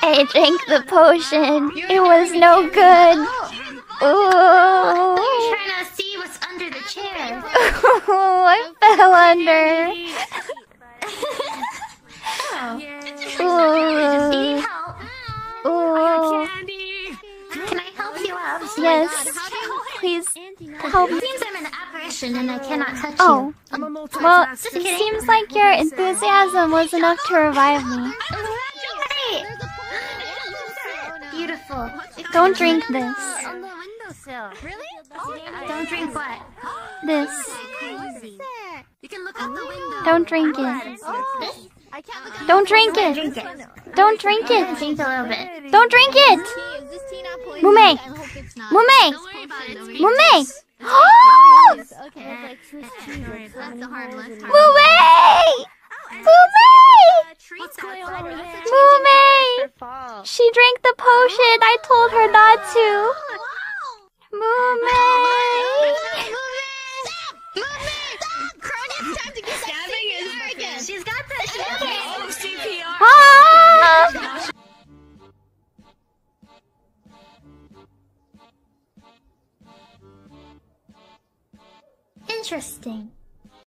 I drank the potion. It was no good. Ooh. trying to see what's under the chair. I fell under. Ooh. Ooh. Can I help you out? Yes. Please help me. It seems I'm an apparition and I cannot touch Oh. you. Um, well, it seems like your enthusiasm was enough to revive me. Beautiful. Don't drink this. On the windowsill. Really? Don't drink what? This. You can look out the window. Don't drink it. I can't look out Don't drink it. Don't drink it. Drink a little bit. Don't drink it. Is this tea not? Mumei. I hope it's not. Mumei. Don't worry about it. It's Mumei. That's the harmless. Mumei. Mumei. What's going on over there? Mumei. She drank the potion. I told her not to. Interesting.